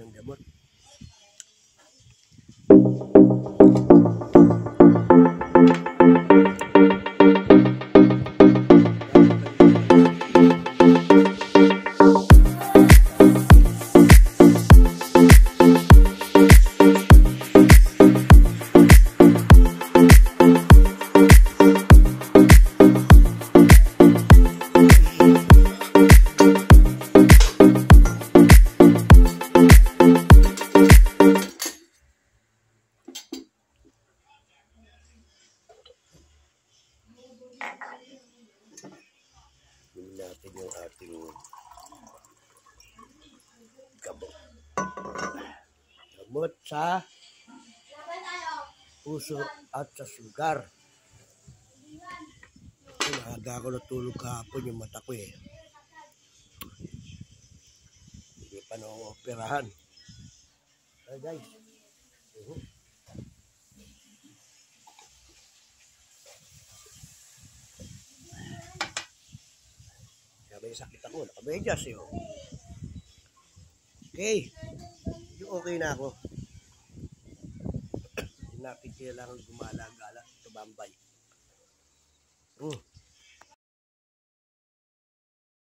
นึ่งเดี๋ยวหมด ating gamot. Gamot sa puso at sa sugar. Inaga ako natulog kahapon yung mata ko eh. Hindi pa na operahan. Hey guys. Uh-huh. Kaya sakit ako. Nakamedyas eh. oh. Okay. Yung okay na ako. Natin kailangan gumala-gala sa Bambay. Hmm.